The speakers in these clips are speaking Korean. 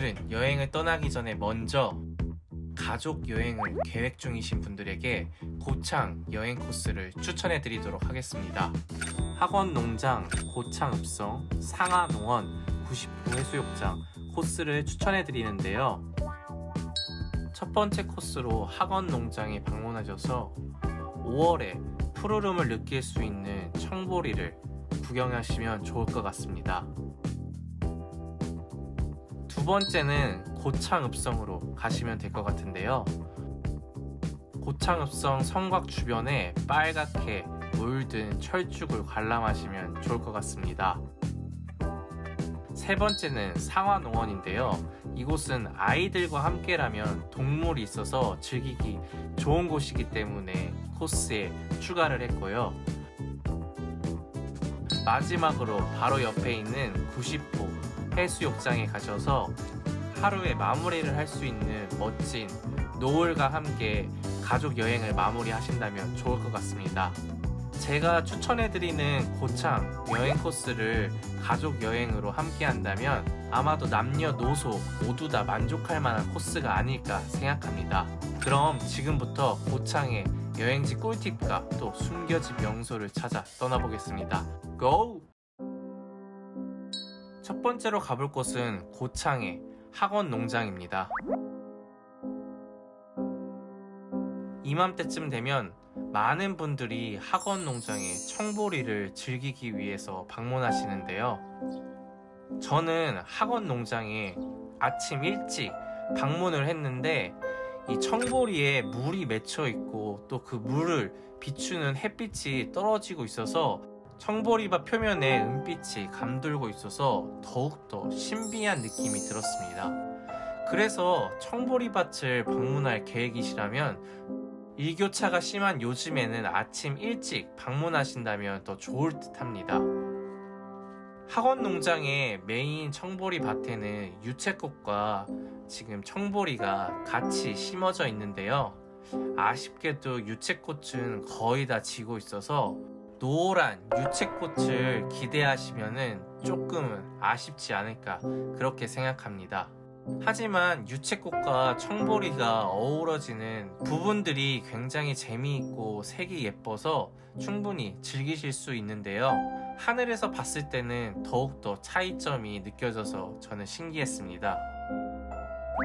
오늘은 여행을 떠나기 전에 먼저 가족 여행을 계획 중이신 분들에게 고창 여행 코스를 추천해 드리도록 하겠습니다. 학원 농장, 고창 읍성, 상하 농원, 99 해수욕장 코스를 추천해 드리는데요. 첫 번째 코스로 학원 농장에 방문하셔서 5월에 푸르름을 느낄 수 있는 청보리를 구경하시면 좋을 것 같습니다. 두 번째는 고창읍성으로 가시면 될 것 같은데요. 고창읍성 성곽 주변에 빨갛게 물든 철쭉을 관람하시면 좋을 것 같습니다. 세 번째는 상화농원인데요. 이곳은 아이들과 함께라면 동물이 있어서 즐기기 좋은 곳이기 때문에 코스에 추가를 했고요. 마지막으로 바로 옆에 있는 90호 해수욕장에 가셔서 하루의 마무리를 할 수 있는 멋진 노을과 함께 가족 여행을 마무리하신다면 좋을 것 같습니다. 제가 추천해드리는 고창 여행 코스를 가족 여행으로 함께 한다면 아마도 남녀노소 모두 다 만족할 만한 코스가 아닐까 생각합니다. 그럼 지금부터 고창의 여행지 꿀팁과 또 숨겨진 명소를 찾아 떠나보겠습니다. 고! 첫 번째로 가볼 곳은 고창의 학원 농장입니다. 이맘때쯤 되면 많은 분들이 학원 농장의 청보리를 즐기기 위해서 방문하시는데요. 저는 학원 농장에 아침 일찍 방문을 했는데 이 청보리에 물이 맺혀 있고 또 그 물을 비추는 햇빛이 떨어지고 있어서 청보리밭 표면에 은빛이 감돌고 있어서 더욱더 신비한 느낌이 들었습니다. 그래서 청보리밭을 방문할 계획이시라면 일교차가 심한 요즘에는 아침 일찍 방문하신다면 더 좋을 듯 합니다. 학원 농장의 메인 청보리 밭에는 유채꽃과 지금 청보리가 같이 심어져 있는데요. 아쉽게도 유채꽃은 거의 다 지고 있어서 노란 유채꽃을 기대하시면 조금은 아쉽지 않을까 그렇게 생각합니다. 하지만 유채꽃과 청보리가 어우러지는 부분들이 굉장히 재미있고 색이 예뻐서 충분히 즐기실 수 있는데요. 하늘에서 봤을 때는 더욱더 차이점이 느껴져서 저는 신기했습니다.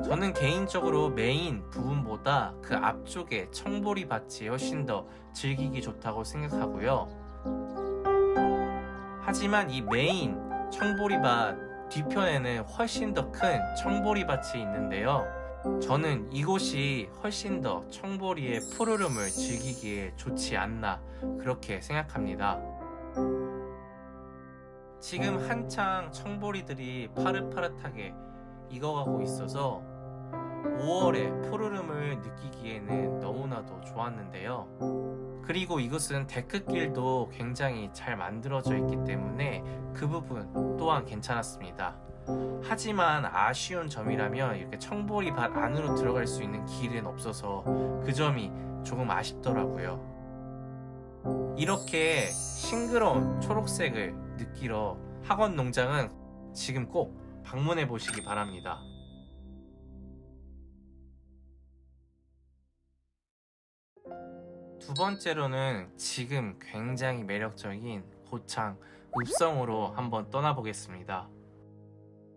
저는 개인적으로 메인 부분보다 그 앞쪽에 청보리 밭이 훨씬 더 즐기기 좋다고 생각하고요. 하지만 이 메인 청보리밭 뒤편에는 훨씬 더 큰 청보리밭이 있는데요. 저는 이곳이 훨씬 더 청보리의 푸르름을 즐기기에 좋지 않나 그렇게 생각합니다. 지금 한창 청보리들이 파릇파릇하게 익어가고 있어서 5월에 푸르름을 느끼기에는 너무나도 좋았는데요. 그리고 이곳은 데크길도 굉장히 잘 만들어져 있기 때문에 그 부분 또한 괜찮았습니다. 하지만 아쉬운 점이라면 이렇게 청보리 밭 안으로 들어갈 수 있는 길은 없어서 그 점이 조금 아쉽더라고요. 이렇게 싱그러운 초록색을 느끼러 학원 농장은 지금 꼭 방문해 보시기 바랍니다. 두 번째로는 지금 굉장히 매력적인 고창 읍성으로 한번 떠나보겠습니다.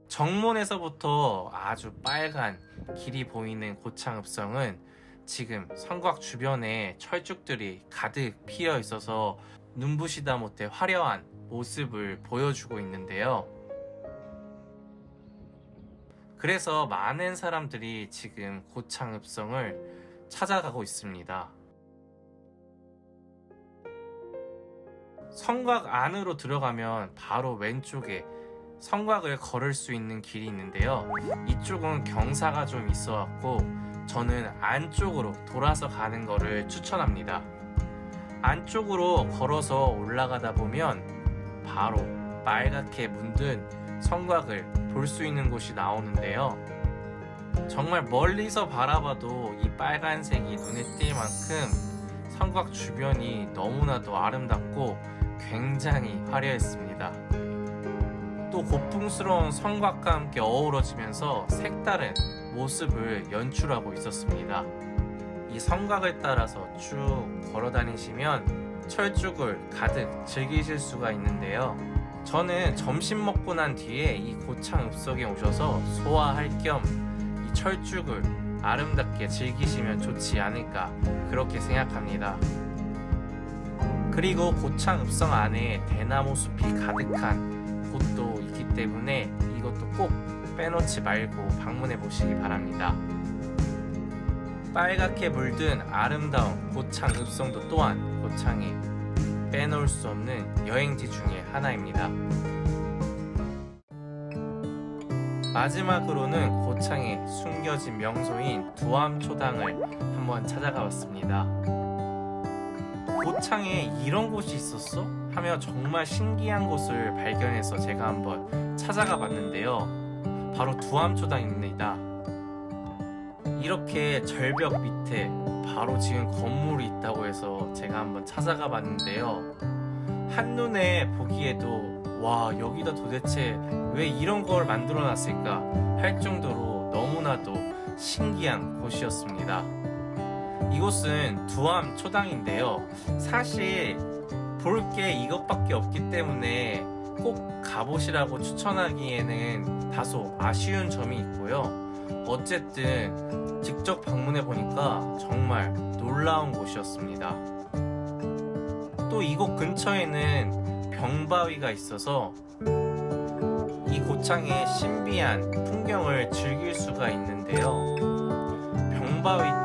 정문에서부터 아주 빨간 길이 보이는 고창 읍성은 지금 성곽 주변에 철쭉들이 가득 피어 있어서 눈부시다 못해 화려한 모습을 보여주고 있는데요. 그래서 많은 사람들이 지금 고창 읍성을 찾아가고 있습니다. 성곽 안으로 들어가면 바로 왼쪽에 성곽을 걸을 수 있는 길이 있는데요. 이쪽은 경사가 좀 있어 갖고 저는 안쪽으로 돌아서 가는 거를 추천합니다. 안쪽으로 걸어서 올라가다 보면 바로 빨갛게 문든 성곽을 볼 수 있는 곳이 나오는데요. 정말 멀리서 바라봐도 이 빨간색이 눈에 띌 만큼 성곽 주변이 너무나도 아름답고 굉장히 화려했습니다. 또또 고풍스러운 성곽과 함께 어우러지면서 색다른 모습을 연출하고 있었습니다. 이 성곽을 따라서 쭉 걸어 다니시면 철쭉을 가득 즐기실 수가 있는데요. 저는 점심 먹고 난 뒤에 이 고창 읍석에 오셔서 소화할 겸 이 철쭉을 아름답게 즐기시면 좋지 않을까 그렇게 생각합니다. 그리고 고창 읍성 안에 대나무 숲이 가득한 곳도 있기 때문에 이것도 꼭 빼놓지 말고 방문해 보시기 바랍니다. 빨갛게 물든 아름다운 고창 읍성도 또한 고창에 빼놓을 수 없는 여행지 중에 하나입니다. 마지막으로는 고창에 숨겨진 명소인 두암초당을 한번 찾아가 봤습니다. 고창에 이런 곳이 있었어? 하며 정말 신기한 곳을 발견해서 제가 한번 찾아가 봤는데요. 바로 두암초당입니다. 이렇게 절벽 밑에 바로 지금 건물이 있다고 해서 제가 한번 찾아가 봤는데요. 한눈에 보기에도 와, 여기다 도대체 왜 이런 걸 만들어 놨을까 할 정도로 너무나도 신기한 곳이었습니다. 이곳은 두암 초당인데요. 사실 볼 게 이것밖에 없기 때문에 꼭 가보시라고 추천하기에는 다소 아쉬운 점이 있고요. 어쨌든 직접 방문해 보니까 정말 놀라운 곳이었습니다. 또 이곳 근처에는 병바위가 있어서 이 고창의 신비한 풍경을 즐길 수가 있는데요. 병바위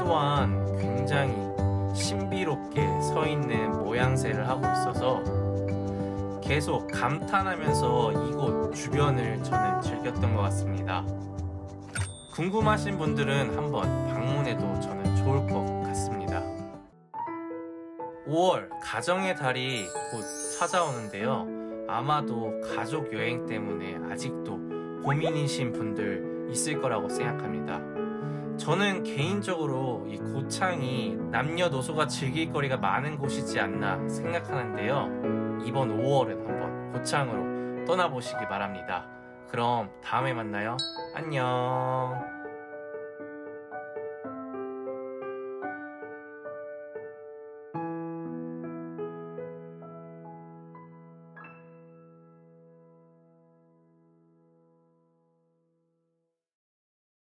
굉장히 신비롭게 서 있는 모양새를 하고 있어서 계속 감탄하면서 이곳 주변을 저는 즐겼던 것 같습니다. 궁금하신 분들은 한번 방문해도 저는 좋을 것 같습니다. 5월 가정의 달이 곧 찾아오는데요. 아마도 가족 여행 때문에 아직도 고민이신 분들 있을 거라고 생각합니다. 저는 개인적으로 이 고창이 남녀노소가 즐길 거리가 많은 곳이지 않나 생각하는데요. 이번 5월은 한번 고창으로 떠나보시기 바랍니다. 그럼 다음에 만나요. 안녕.